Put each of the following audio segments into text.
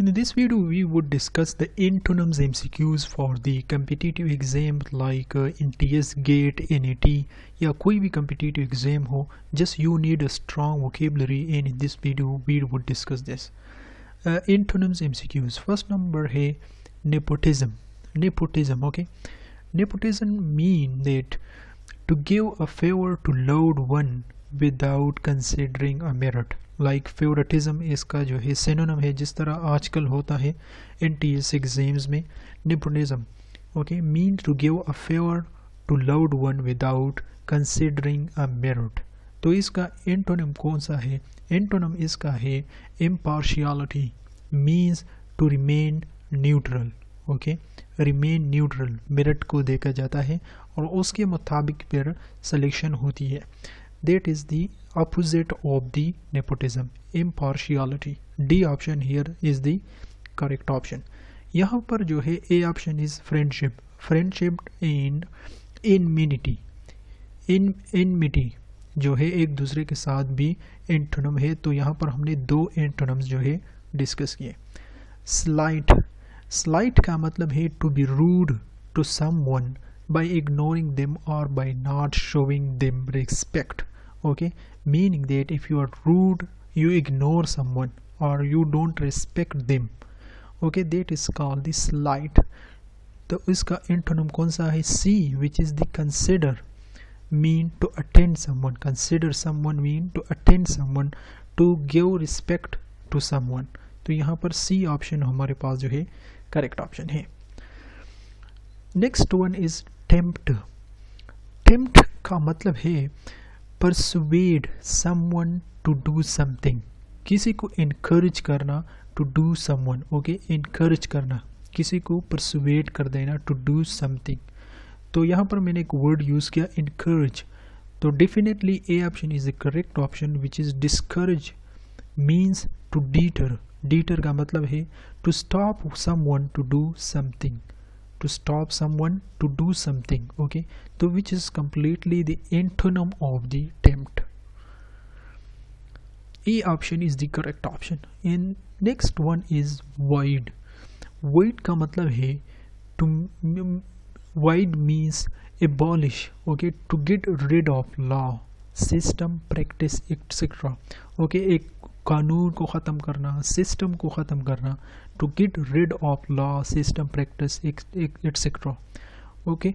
In this video, we would discuss the antonyms MCQs for the competitive exam like uh, NTS GATE, NAT या कोई भी competitive exam हो just you need a strong vocabulary and in this video we would discuss this. Uh, antonyms MCQs first number है nepotism nepotism okay nepotism mean that to give a favor to loved one without considering a merit like favouritism इसका जो है synonym है, जिस तरह आजकल होता है एन टी एस एग्ज़ाम्स में nepotism okay mean to give a favour to loved one without considering a merit तो इसका एंटोनिम कौन सा है? एंटोनम इसका है impartiality means to remain neutral okay remain neutral merit को देखा जाता है और उसके मुताबिक फिर सिलेक्शन होती है। That is the opposite of the nepotism impartiality d option here is the correct option यहाँ पर जो है A option is friendship friendship in enmity in enmity जो है एक दूसरे के साथ भी एंटोनम है तो यहाँ पर हमने दो एंटोनम्स जो है डिस्कस किए स्लाइट स्लाइट का मतलब है to be rude to some one by ignoring them or by not showing them respect okay? Meaning that if you are rude, you ignore someone or you don't respect them. Okay? That is called the slight तो इसका antonym कौन सा है? C which is the consider mean to attend someone consider someone mean to attend someone to give respect to someone तो यहाँ पर C option हमारे पास जो है करेक्ट ऑप्शन है। Next one is tempt tempt का मतलब है persuade someone to do something किसी को इनकरेज करना to do someone okay encourage करना। किसी को परसुवेड कर देना टू डू समथिंग तो यहाँ पर मैंने एक वर्ड यूज़ किया इनकरेज तो definitely A option is the correct option which is discourage means to deter deter का मतलब है to stop some one to do something to stop someone to do something okay so which is completely the antonym of the tempt. A option is the correct option. And next one is void. Void ka matlab hai to void means abolish okay to get rid of law system practice etc okay ek कानून को ख़त्म करना system को ख़त्म करना to get rid of law system practice etcetera okay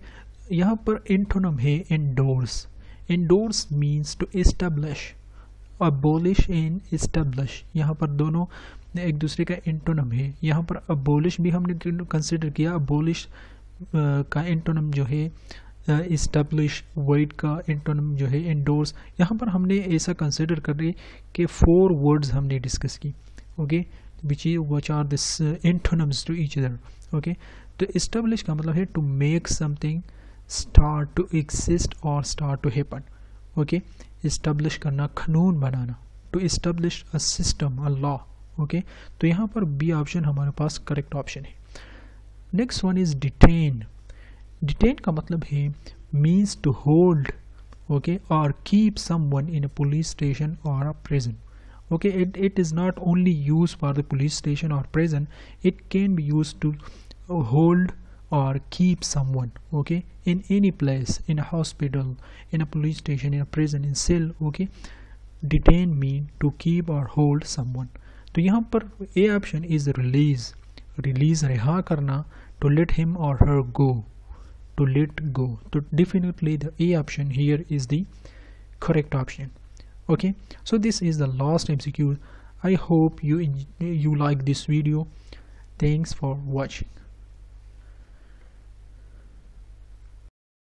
यहाँ पर antonym है endorse endorse means to establish abolish in establish यहाँ पर दोनों एक दूसरे का एंटोनम है. यहाँ पर अबोलिश भी हमने कंसिडर किया. अबोलिश का एंटोनम जो है इस्टेब्लिश वर्ड का इंटोनम जो है इंडोर्स यहाँ पर हमने ऐसा कंसिडर कर रहे कि फोर वर्ड्स हमने डिस्कस की okay which which are this antonyms to each other okay तो इस्टेब्लिश का मतलब है to make something start to exist और start to happen okay establish करना, कानून बनाना to establish a system a law okay तो यहाँ पर बी ऑप्शन हमारे पास करेक्ट ऑप्शन है। Next one is detain detain का मतलब है मीन्स टू होल्ड ओके और keep some one in a police station और a prison okay it it is not only use for the police station और prison it can be use to hold और keep some one okay in any place in hospital in a police station in a prison in cell okay detain mean to keep और hold सम one तो यहाँ पर A option is release release रिहा करना to let him और हर गो to let go. So definitely the a option here is the correct option. Okay? So this is the last mcq i hope you you like this video. Thanks for watching